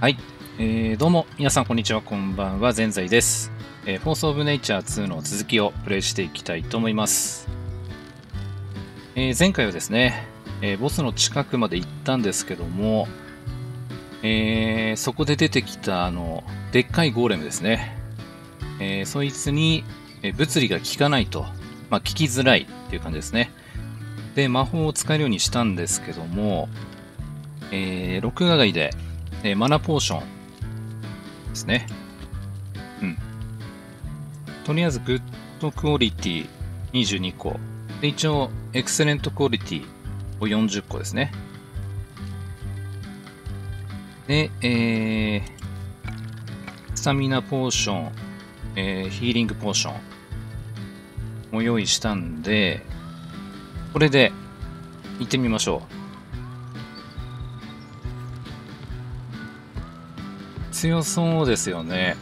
はい、えー、どうも。皆さんこんにちは。こんばんは。ぜんざいです、えー、フォースオブネイチャー2の続きをプレイしていきたいと思います、えー前回はですね、えボスの近くまで行ったんですけども、えそこで出てきたあのでっかいゴーレムですね、えそいつに、え物理が効かないと、まあ、効きづらいっていう感じですね。で魔法を使えるようにしたんですけども、え、録画外でえーマナポーションですね。うん。とりあえず、グッドクオリティ22個。で、一応、エクセレントクオリティを40個ですね。で、えー、スタミナポーション、えーヒーリングポーションも用意したんで、これで行ってみましょう。強そうですよね。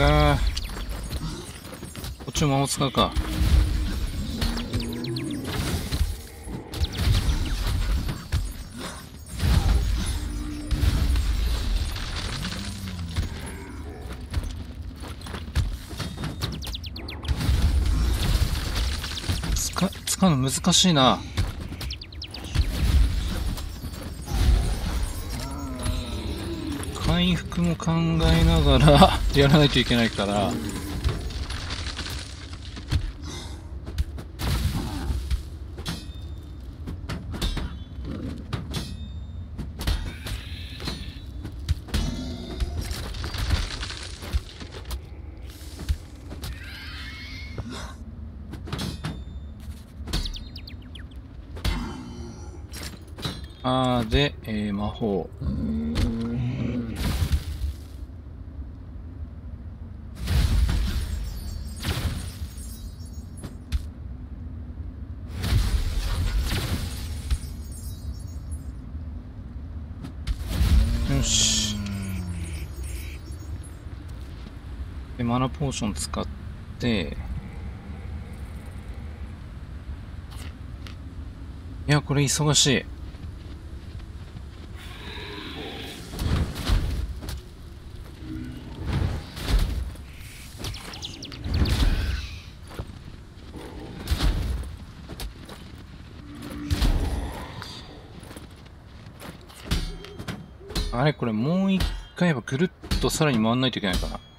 だこっちも魔法使うか。使うの難しいな。回復も考えながら やらないといけないから。あーで、えー魔法。ポーション使って、いや、これ忙しい。あれこれもう一回やっぱぐるっとさらに回んないといけないかな。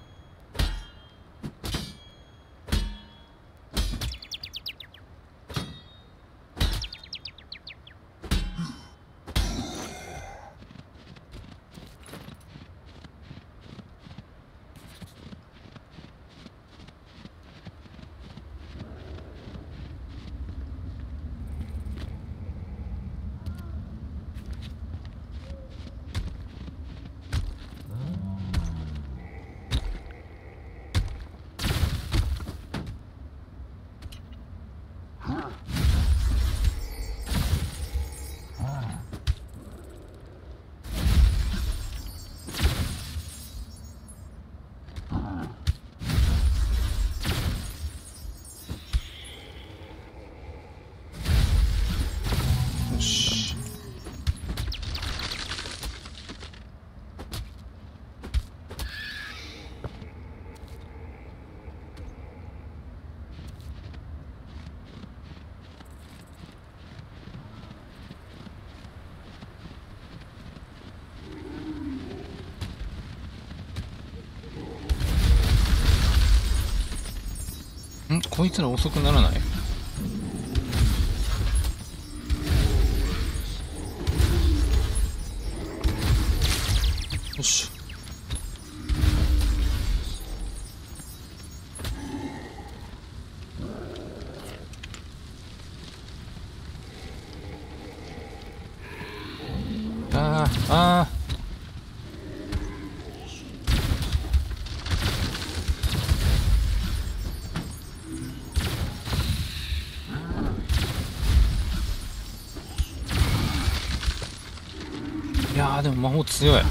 こいつら遅くならない？魔法強い。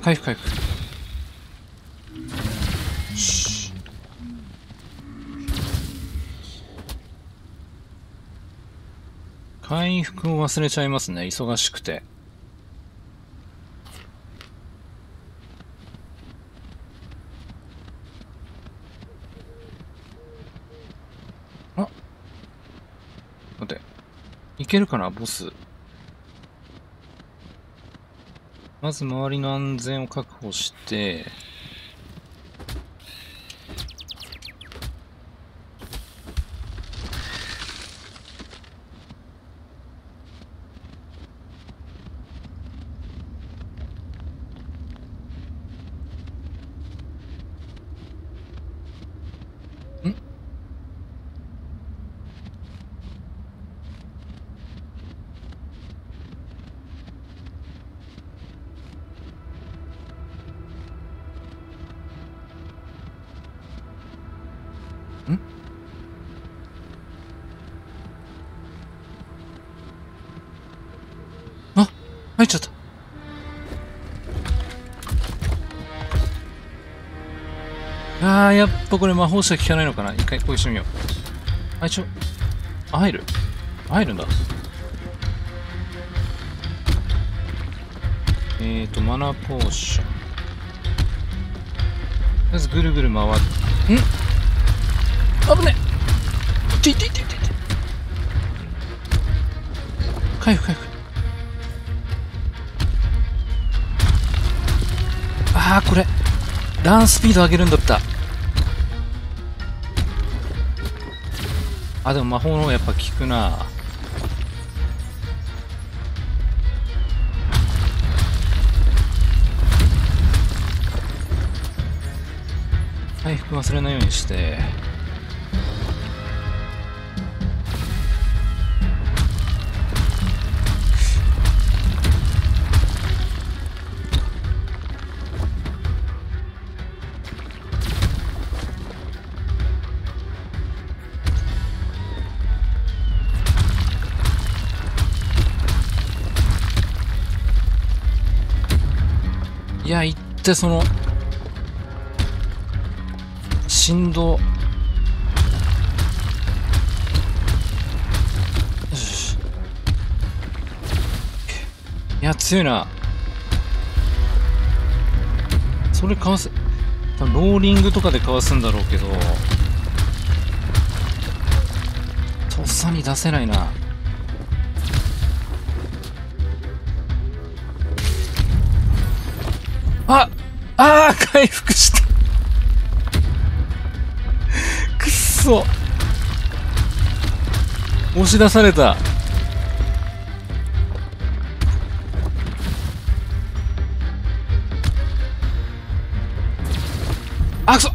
回復回復。回復を忘れちゃいますね。忙しくて。あ待って。いけるかなボス。まず周りの安全を確保してん？あ入っちゃった。あーやっぱこれ魔法しか効かないのかな？一回こうしてみよう。あ一応。入る？入るんだ。えーとマナーポーション。とりあえずぐるぐる回って。ん？危ねえ。ていていていてい回復回復。ああこれ。ランスピード上げるんだった。あでも魔法の方がやっぱ効くな。回復忘れないようにして。や行ってその振動。いや強いな。それかわす多分ローリングとかでかわすんだろうけどとっさに出せないな。回復した。くっそ。押し出された。あくそ。く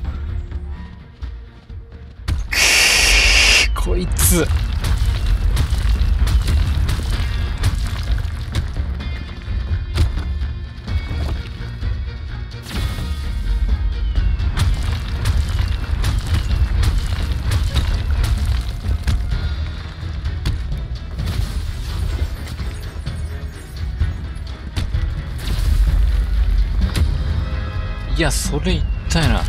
ーこいつ。それ痛いな。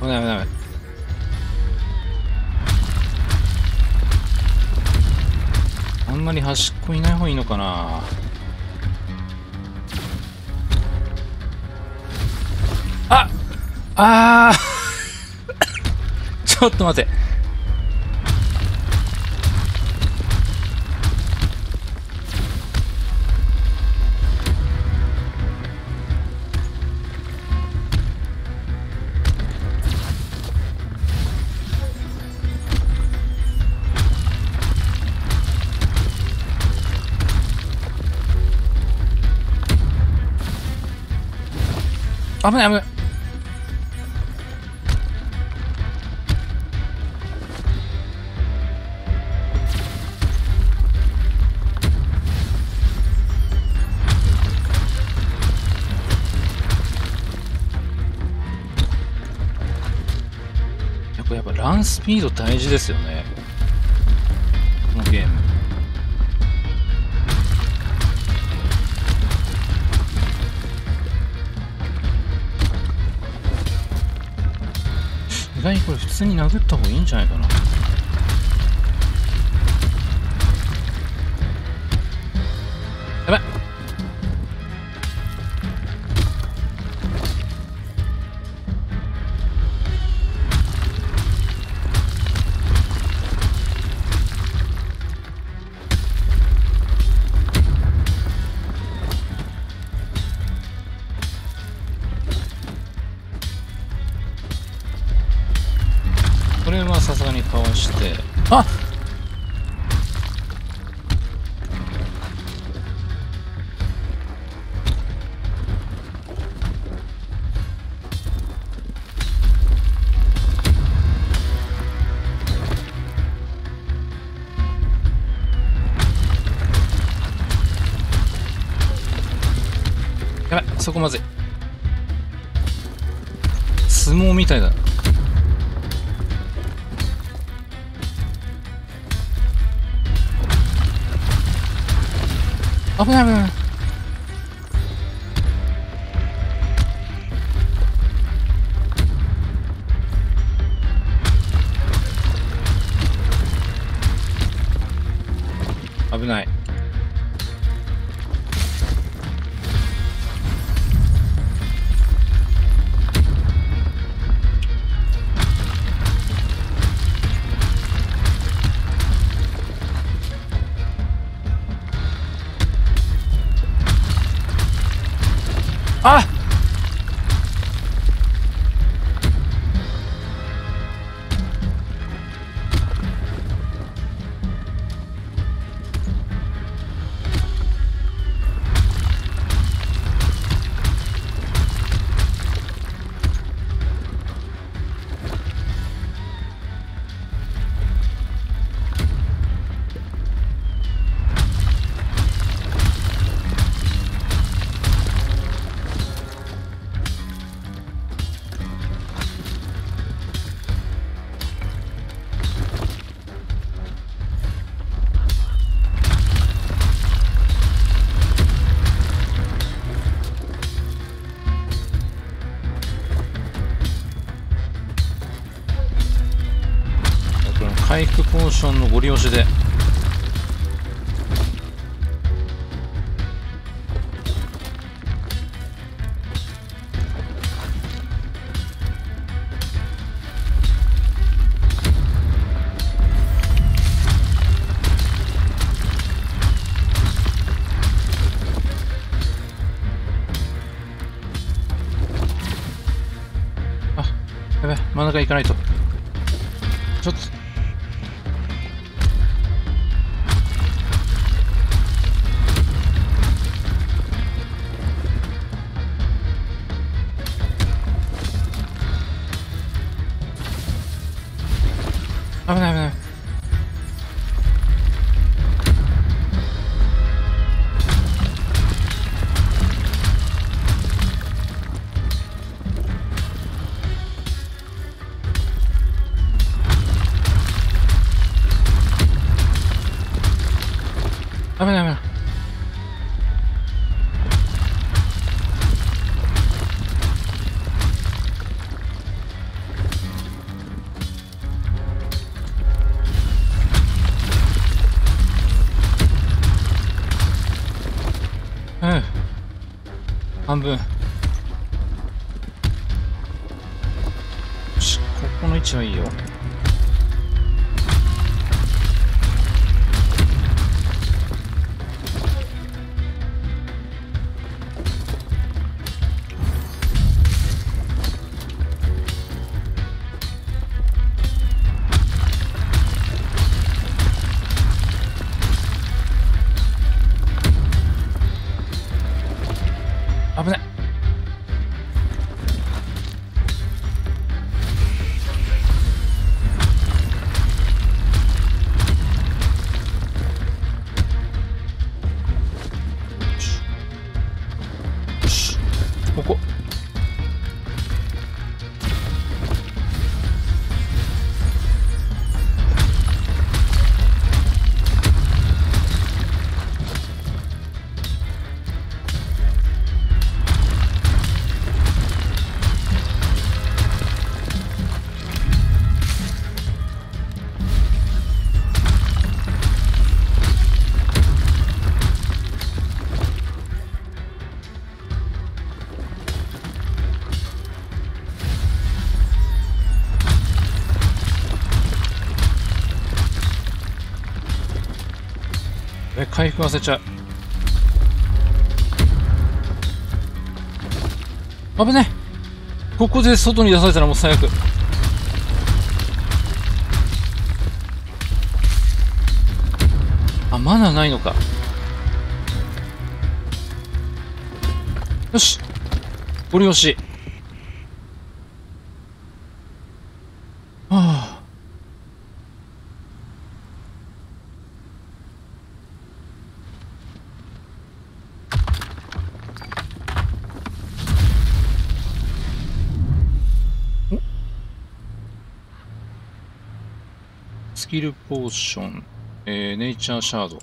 ダメダメダメあんまり端っこいない方がいいのかな。ああー。ちょっと待て。危ない危ない。ピード大事ですよね。このゲーム。意外にこれ普通に殴った方がいいんじゃないかな。そこまずい。相撲みたいだ。危ない危ない。危ない。危ゴリ押しで。Ampel. 回復忘れちゃう。危ねここで外に出されたらもう最悪。あ、マナーないのか。よし。これよし。スキルポーション、えー、ネイチャーシャード。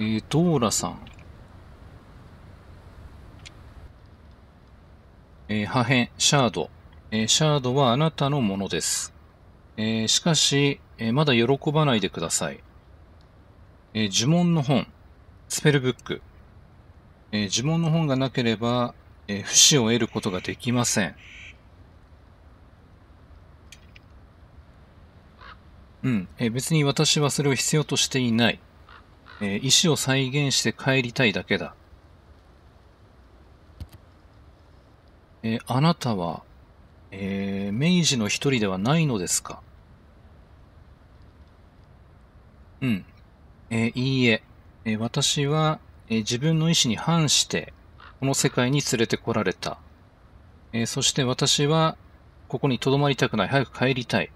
えー、ドーラさん。えー、破片、シャード。えー、シャードはあなたのものです。えー、しかし、えーまだ喜ばないでください。えー呪文の本、スペルブック。えー呪文の本がなければ、えー不死を得ることができません。うん、えー別に私はそれを必要としていない。えー石を再現して帰りたいだけだ。えーあなたは、えー明治の一人ではないのですか？うん。えーいいえ。えー私は、えー自分の意志に反して、この世界に連れてこられた。えーそして私は、ここに留まりたくない。早く帰りたい。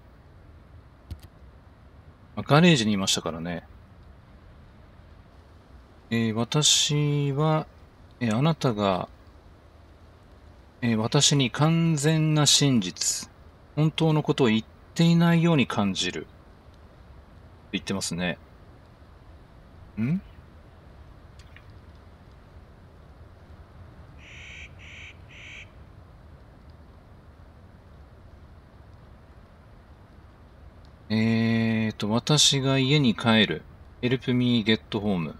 まあガレージにいましたからね。えー私は、えーあなたが、えー私に完全な真実、本当のことを言っていないように感じる。言ってますね。ん？えーと、私が家に帰る。Help me get home.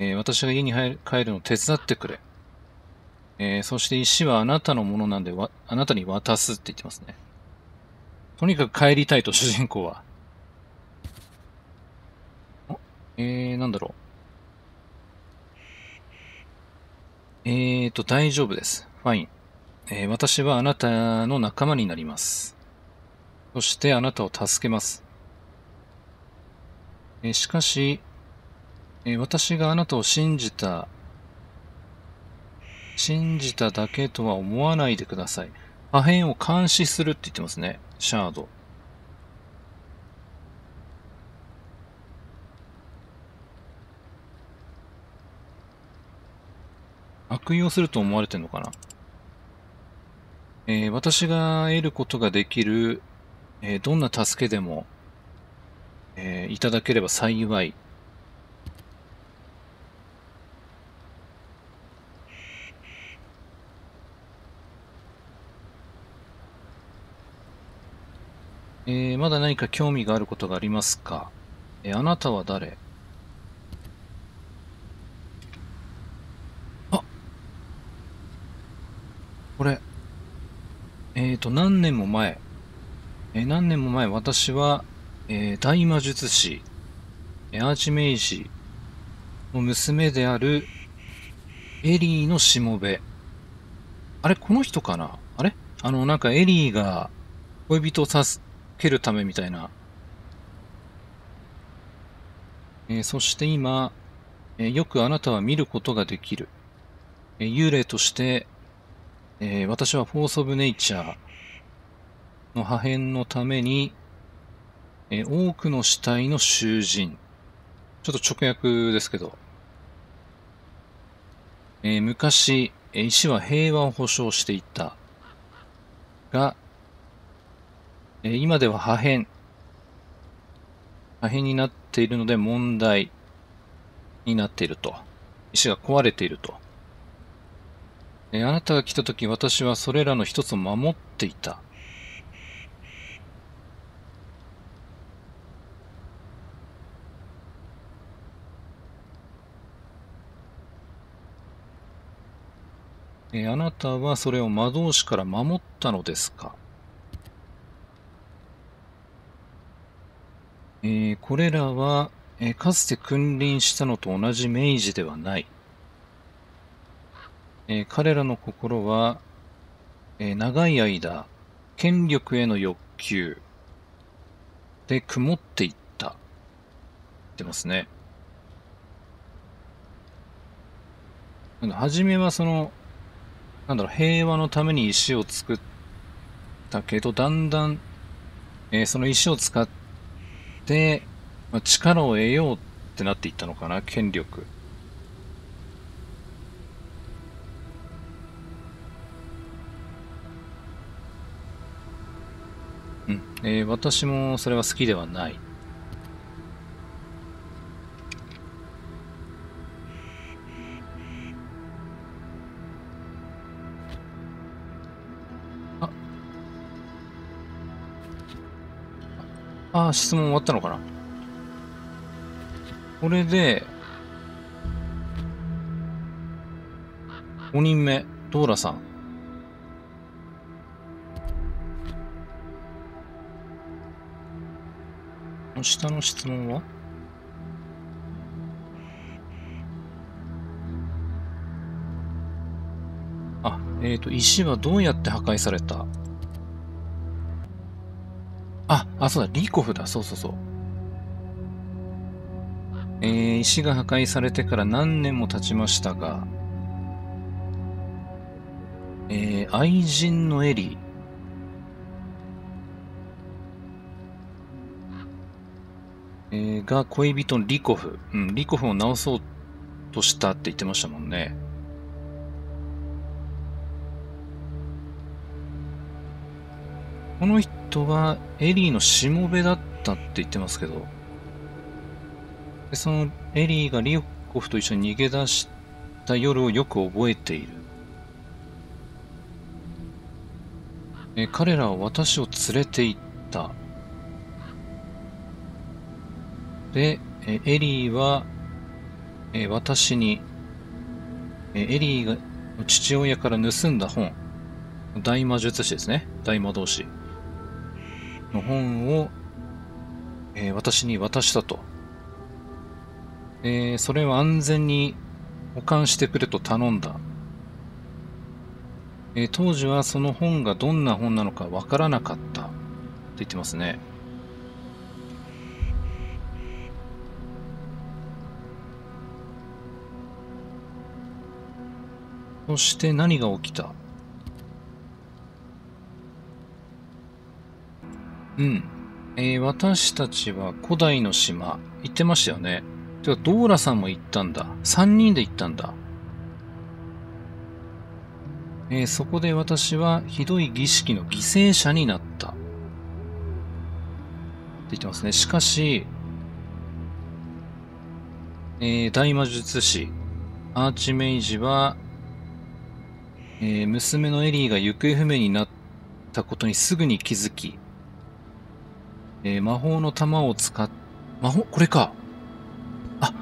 えー私が家に入帰るのを手伝ってくれ。えーそして石はあなたのものなんでわ、あなたに渡すって言ってますね。とにかく帰りたいと、主人公は。おえー、なんだろう。えーと、大丈夫です。ファイン。えー私はあなたの仲間になります。そしてあなたを助けます。えーしかし、えー私があなたを信じた、信じただけとは思わないでください。破片を監視するって言ってますね。シャード。悪用すると思われてんのかな？えー私が得ることができる、えーどんな助けでも、えーいただければ幸い。えーまだ何か興味があることがありますか、えーあなたは誰あこれ。えーと、何年も前。えー何年も前、私は、えー大魔術師、えーアーチメイジの娘である、エリーのしもべ。あれ、この人かな？あれ？あの、なんかエリーが恋人を助けるためみたいな。えーそして今、えーよくあなたは見ることができる。えー幽霊として、えー私はフォースオブネイチャーの破片のために、え多くの死体の囚人。ちょっと直訳ですけど。えー昔、石は平和を保障していた。が、え今では破片。破片になっているので問題になっていると。石が壊れていると。えあなたが来た時私はそれらの一つを守っていた。えーあなたはそれを魔導士から守ったのですか？えーこれらは、えーかつて君臨したのと同じ明治ではない。えー彼らの心は、えー長い間、権力への欲求で曇っていった。ってますね。はじめはその、なんだろう、平和のために石を作ったけど、だんだん、えーその石を使って、まあ、力を得ようってなっていったのかな、権力。うん、えー私もそれは好きではない。ー、質問終わったのかな？これで、5人目、ドーラさん。下の質問は？あ、えっ、と、石はどうやって破壊された？あ、そうだ、リコフだ、そうそうそう。えー、石が破壊されてから何年も経ちましたが、えー、愛人のエリー、えーが恋人のリコフ。うん、リコフを直そうとしたって言ってましたもんね。この人はエリーのしもべだったって言ってますけど、でそのエリーがリオコフと一緒に逃げ出した夜をよく覚えている。え彼らは私を連れて行った。で、えエリーは、え私に、えエリーが父親から盗んだ本、大魔術師ですね。大魔導士の本を、えー私に渡したと。えーそれを安全に保管してくれと頼んだ。えー当時はその本がどんな本なのかわからなかった。と言ってますね。そして何が起きた？うん。えー私たちは古代の島、行ってましたよね。てか、ドーラさんも行ったんだ。三人で行ったんだ。えーそこで私はひどい儀式の犠牲者になった。って言ってますね。しかし、えー大魔術師、アーチメイジは、えー娘のエリーが行方不明になったことにすぐに気づき、えー魔法の玉を使っ、魔法、これか。あ、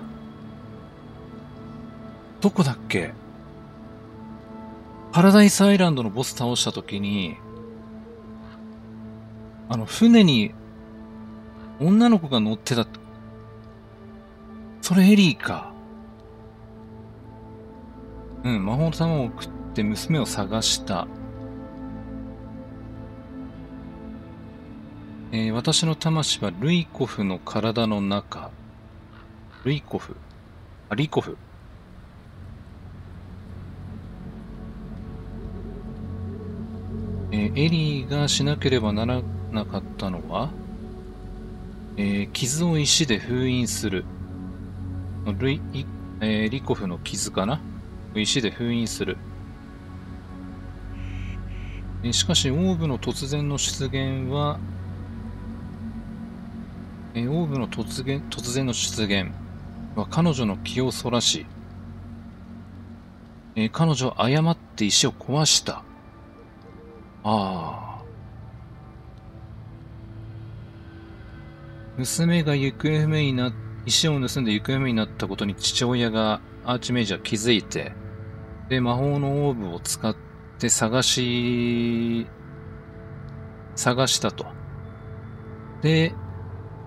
どこだっけ？パラダイスアイランドのボス倒したときに、あの、船に女の子が乗ってた。それエリーか。うん、魔法の玉を送って娘を探した。えー私の魂はルイコフの体の中。ルイコフ？あ、リコフ。えーエリーがしなければならなかったのは、えー傷を石で封印する。ルイ、えーリコフの傷かな？石で封印する。えーしかし、オーブの突然の出現は、えオーブの突然突然の出現は彼女の気をそらし、え彼女は誤って石を壊した。ああ。娘が行方不明にな、石を盗んで行方不明になったことに父親がアーチメイジは気づいて、で、魔法のオーブを使って探し、探したと。で、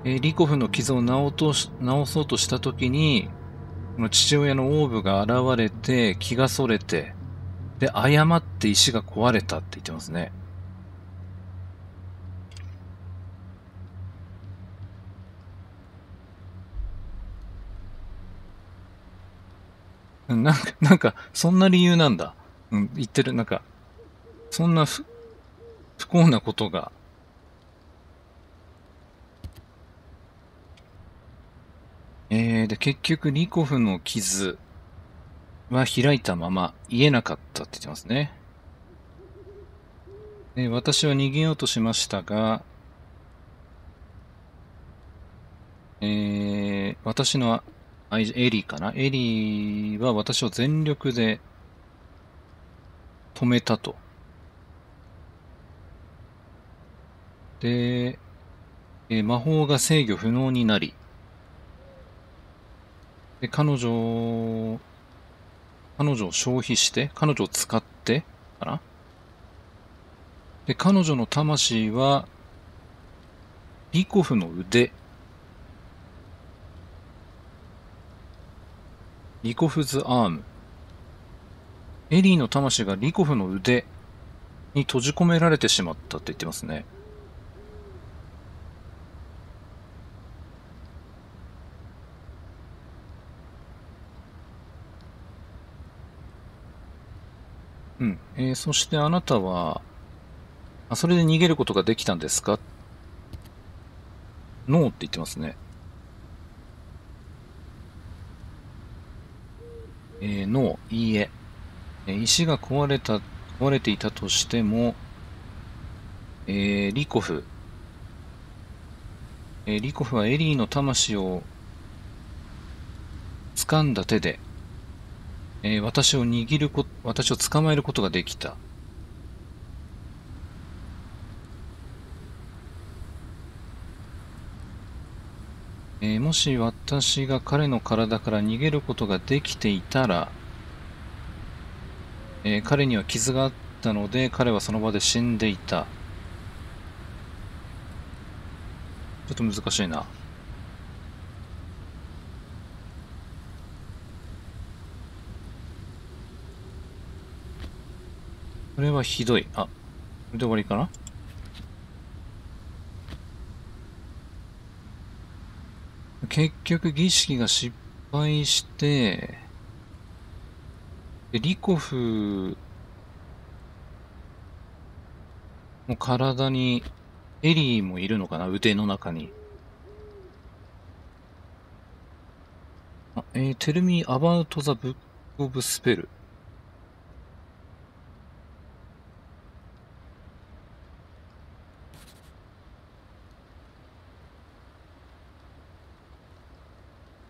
えーリコフの傷を治とし治そうとしたときに、父親のオーブが現れて、気がそれて、で、誤って石が壊れたって言ってますね。なんか、なんか、そんな理由なんだ。うん、言ってる、なんか、そんな不、不幸なことが。えー、で、結局、リコフの傷は開いたまま言えなかったって言ってますね。で私は逃げようとしましたが、えー、私のエリーかな？エリーは私を全力で止めたと。で、えー魔法が制御不能になり、で、彼女を、彼女を消費して、彼女を使って、かな？で、彼女の魂は、リコフの腕、リコフズアーム。エリーの魂がリコフの腕に閉じ込められてしまったって言ってますね。うん。えーそしてあなたは、あ、それで逃げることができたんですか？ノーって言ってますね。えー、ノー、いいえ。え石が壊れた、壊れていたとしても、えー、リコフ。えーリコフはエリーの魂を掴んだ手で、えー私を握るこ、私を捕まえることができた。えーもし私が彼の体から逃げることができていたら、えー彼には傷があったので彼はその場で死んでいた。ちょっと難しいな。これはひどい。あ、これで終わりかな？結局儀式が失敗して、でリコフの体にエリーもいるのかな？腕の中に。あえー、Tell me about the book of spell.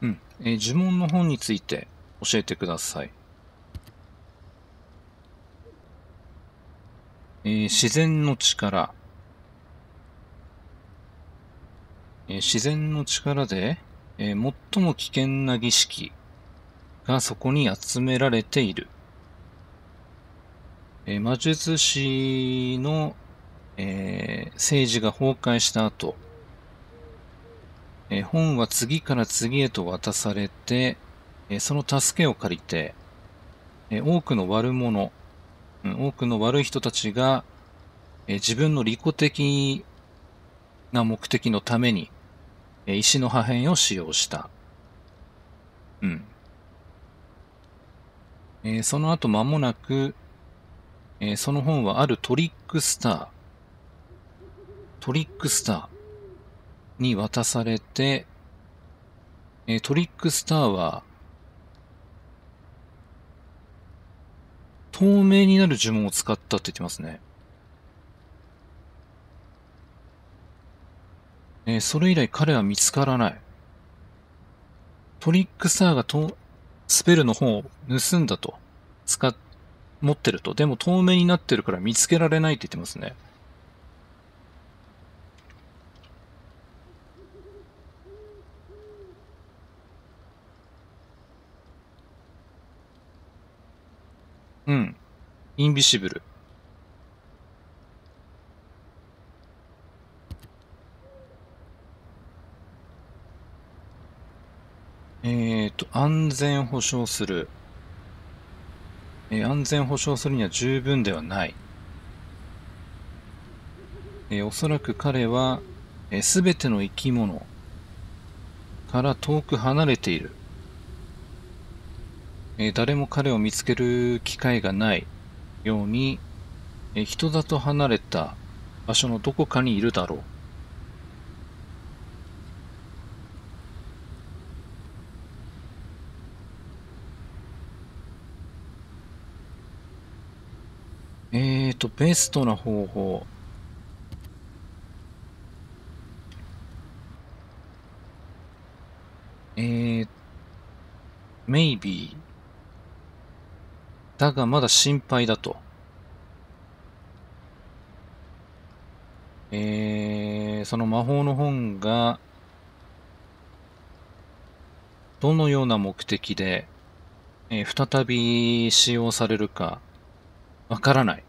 うん。えー呪文の本について教えてください。えー自然の力。えー自然の力で、えー最も危険な儀式がそこに集められている。えー魔術師の、えー政治が崩壊した後、え本は次から次へと渡されて、えその助けを借りて、え多くの悪者、うん多くの悪い人たちが、え自分の利己的な目的のために、え石の破片を使用した。うん。えその後間もなく、えその本はあるトリックスター、トリックスターに渡されて、えートリックスターは、透明になる呪文を使ったって言ってますね。えーそれ以来彼は見つからない。トリックスターがとスペルの本を盗んだと。使っ、持ってると。でも透明になってるから見つけられないって言ってますね。うん。インビシブル。えっ、ー、と、安全保障する。えー、安全保障するには十分ではない。えー、おそらく彼は、す、え、べ、ての生き物から遠く離れている。えー、誰も彼を見つける機会がないように、えー、人里離れた場所のどこかにいるだろう。えーと、ベストな方法。えー、maybe だがまだ心配だと。えー、その魔法の本が、どのような目的で、えー、再び使用されるか、わからない。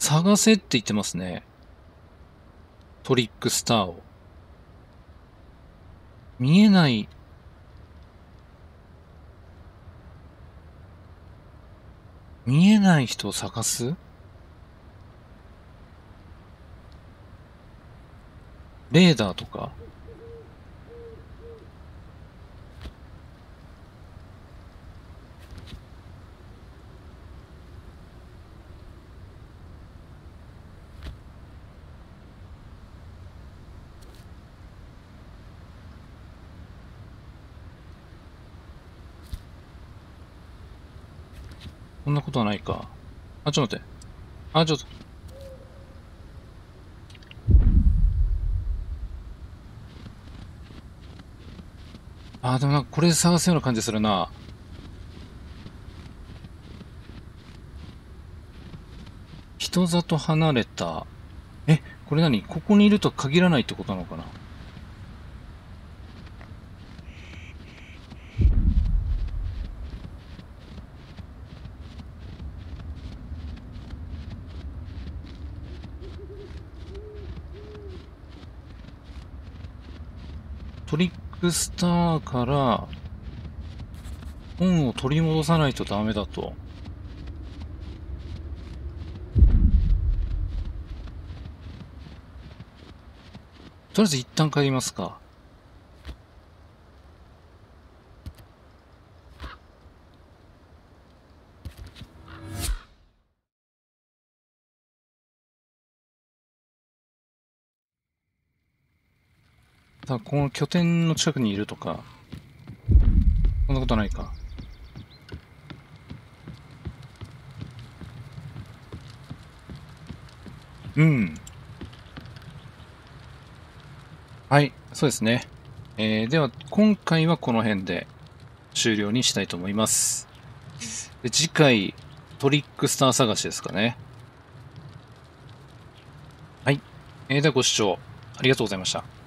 探せって言ってますね。トリックスターを。見えない見えない人を探す？レーダーとか？んなことはないか。あ、ちょっと待って。あ、ちょっと。あ、でもなんかこれで探すような感じするな。人里離れた。え、これ何？ここにいると限らないってことなのかな？トリックスターから本を取り戻さないとダメだと。とりあえず一旦帰りますか。さあ、この拠点の近くにいるとか、そんなことないか。うん。はい、そうですね。えー、では、今回はこの辺で終了にしたいと思います。で次回、トリックスター探しですかね。はい。えー、ではご視聴ありがとうございました。